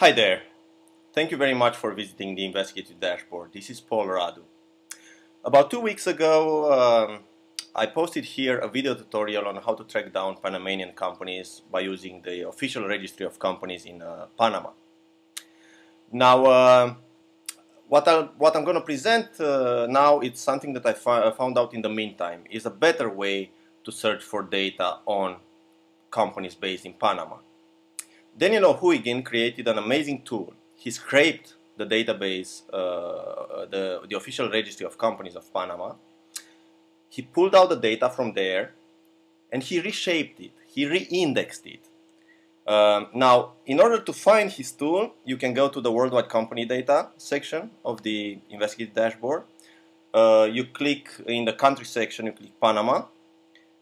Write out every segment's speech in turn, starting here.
Hi there. Thank you very much for visiting the Investigative Dashboard. This is Paul Radu. About two weeks ago, um, I posted here a video tutorial on how to track down Panamanian companies by using the official registry of companies in uh, Panama. Now, uh, what, i what I'm going to present uh, now is something that I found out in the meantime is a better way to search for data on companies based in Panama. Daniel O'Huiginn created an amazing tool. He scraped the database, uh, the, the official registry of companies of Panama. He pulled out the data from there and he reshaped it. He re-indexed it. Um, now, in order to find his tool, you can go to the worldwide company data section of the investigative dashboard. Uh, you click in the country section, you click Panama,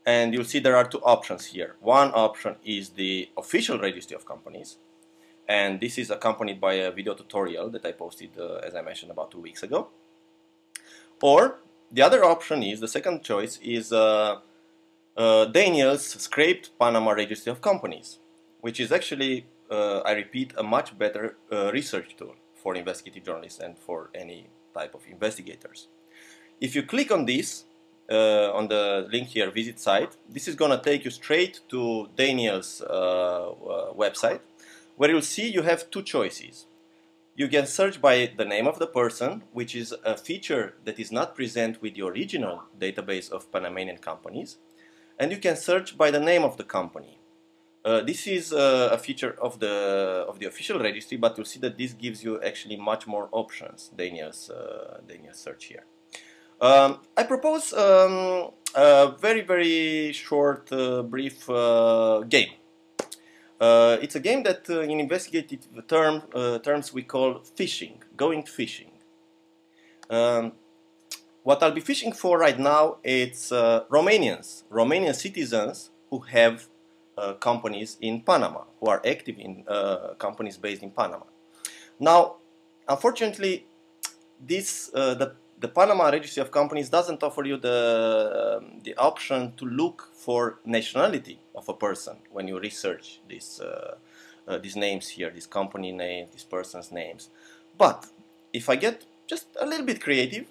and you'll see there are two options here. One option is the official registry of companies, and this is accompanied by a video tutorial that I posted, uh, as I mentioned, about two weeks ago. Or the other option is, the second choice is uh, uh, Daniel's scraped Panama registry of companies, which is actually, uh, I repeat, a much better uh, research tool for investigative journalists and for any type of investigators. If you click on this, uh, on the link here, visit site, this is going to take you straight to Daniel's uh, uh, website, where you'll see you have two choices. You can search by the name of the person, which is a feature that is not present with the original database of Panamanian companies, and you can search by the name of the company. Uh, this is uh, a feature of the of the official registry, but you'll see that this gives you actually much more options. Daniel's uh, Daniel's search here. Um, I propose um, a very, very short, uh, brief uh, game. Uh, it's a game that uh, in investigative term, uh, terms we call fishing, going fishing. Um, what I'll be fishing for right now it's uh, Romanians, Romanian citizens who have companies in Panama, who are active in companies based in Panama. Now, unfortunately, this the the Panama Registry of Companies doesn't offer you the, um, the option to look for nationality of a person when you research these, uh, uh, these names here, these company names, these person's names. But if I get just a little bit creative,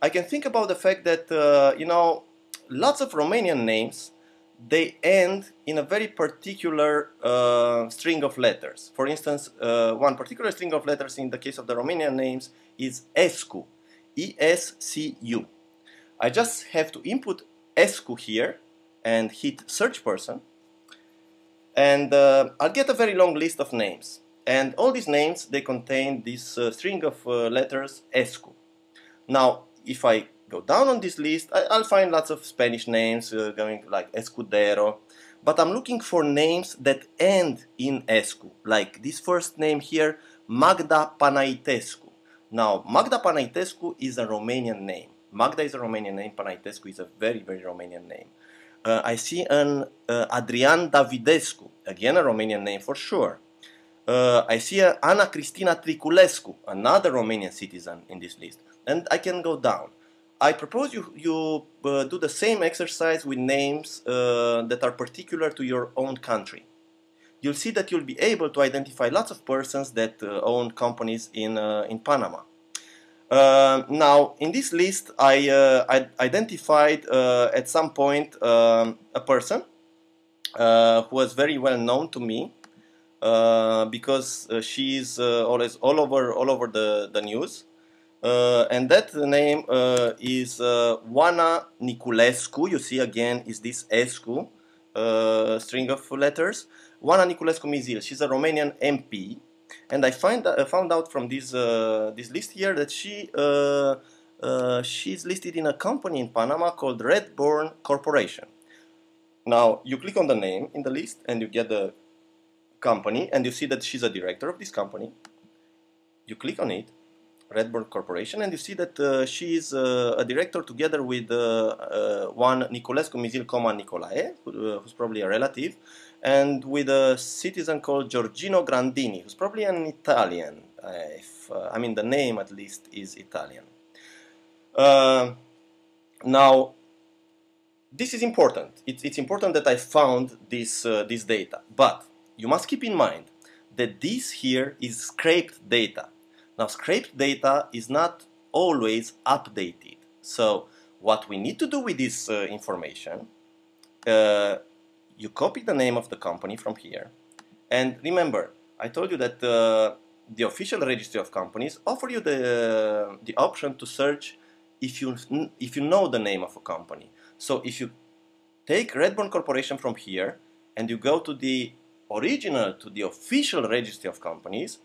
I can think about the fact that, uh, you know, lots of Romanian names, they end in a very particular uh, string of letters. For instance, uh, one particular string of letters in the case of the Romanian names is ESCU, ESCU. I just have to input ESCU here and hit search person. And uh, I'll get a very long list of names. And all these names they contain this uh, string of uh, letters ESCU. Now if I go down on this list I, will find lots of Spanish names uh, going like Escudero. But I'm looking for names that end in ESCU like this first name here Magda Panaitescu now, Magda Panaitescu is a Romanian name. Magda is a Romanian name, Panaitescu is a very, very Romanian name. Uh, I see an uh, Adrian Davidescu, again a Romanian name for sure. Uh, I see a Ana Cristina Triculescu, another Romanian citizen in this list. And I can go down. I propose you, you uh, do the same exercise with names uh, that are particular to your own country you'll see that you'll be able to identify lots of persons that uh, own companies in, uh, in Panama. Uh, now, in this list, I, uh, I identified uh, at some point um, a person uh, who was very well known to me because she's always all over all over the, the news. and that name is Oana Niculescu. You see again is this Escu string of letters. Oana Niculescu Mizil, she's a Romanian MP, and I find uh, found out from this uh, this list here that she uh, uh, she's listed in a company in Panama called Redburn Corporation. Now you click on the name in the list and you get the company, and you see that she's a director of this company. You click on it, Redburn Corporation, and you see that uh, she is uh, a director together with uh, uh one Niculescu Mizil Coman Nicolae, who, uh, who's probably a relative, and with a citizen called Giorgino Grandini, who's probably an Italian. If, uh, I mean, the name at least is Italian. now, this is important. It's, it's important that I found this, this data, but you must keep in mind that this here is scraped data. Now scraped data is not always updated. So what we need to do with this uh, information, uh, you copy the name of the company from here. And remember, I told you that uh, the official registry of companies offer you the, the option to search if you, if you know the name of a company. So if you take Redburn Corporation from here and you go to the original, to the official registry of companies,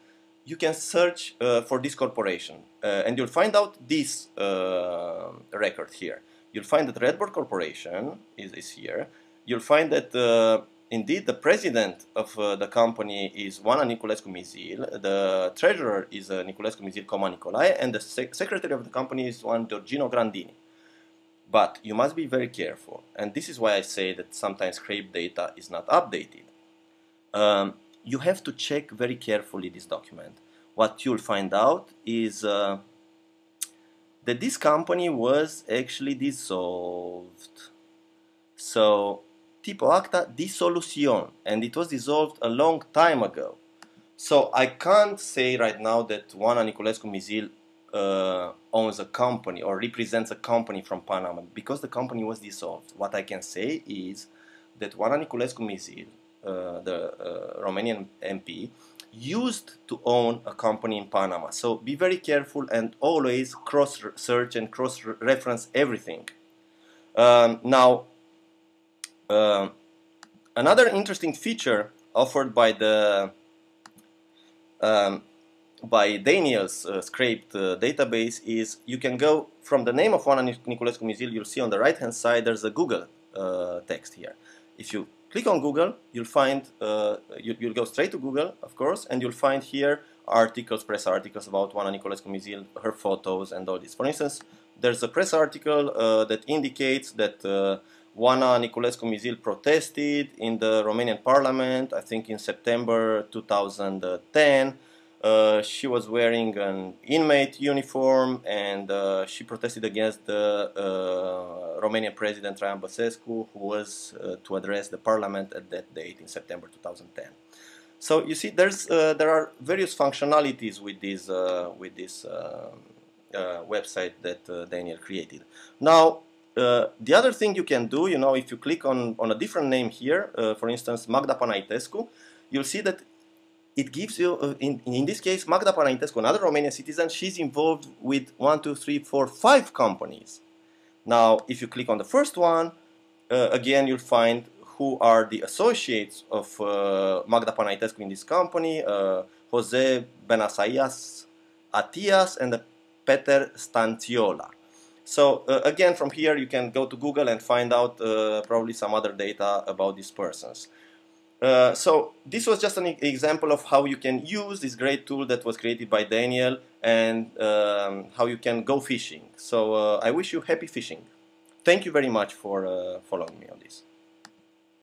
you can search uh, for this corporation uh, and you'll find out this uh, record here. You'll find that Redburn Corporation is, is here. You'll find that uh, indeed the president of uh, the company is Oana Niculescu Mizil, the treasurer is uh, Niculescu Mizil Coma Nicolae, and the sec secretary of the company is one Giorgino Grandini. But you must be very careful, and this is why I say that sometimes scrape data is not updated. Um, you have to check very carefully this document. What you'll find out is uh, that this company was actually dissolved. So, tipo acta dissolución, and it was dissolved a long time ago. So I can't say right now that Oana Niculescu Mizil uh, owns a company or represents a company from Panama because the company was dissolved. What I can say is that Oana Niculescu Mizil, the uh, Romanian MP, used to own a company in Panama. So be very careful and always cross search and cross reference everything. Um, now, uh, another interesting feature offered by the um, by Daniel's uh, scraped uh, database is you can go from the name of Oana Niculescu Mizil, you'll see on the right hand side there's a Google uh, text here. If you click on Google, you'll find, uh, you, will go straight to Google, of course, and you'll find here articles, press articles about Oana Niculescu Mizil, her photos and all this. For instance, there's a press article uh, that indicates that uh, Oana Niculescu Mizil protested in the Romanian parliament, I think in September 2010, uh, she was wearing an inmate uniform and uh, she protested against the uh, Romanian president Traian Băsescu who was uh, to address the parliament at that date in September 2010. So you see there's uh, there are various functionalities with this with this website that Daniel created. Now the other thing you can do, you know, if you click on, on a different name here, for instance Magda Panaitescu, you'll see that it gives you, uh, in, in this case, Magda Panaitescu, another Romanian citizen, she's involved with one, two, three, four, five companies. Now, if you click on the first one, uh, again, you'll find who are the associates of uh, Magda Panaitescu in this company, uh, Jose Benasaias Atias and Peter Stanțiola. So uh, again, from here you can go to Google and find out uh, probably some other data about these persons. Uh, so this was just an example of how you can use this great tool that was created by Daniel and um, how you can go fishing. So uh, I wish you happy fishing. Thank you very much for uh, following me on this.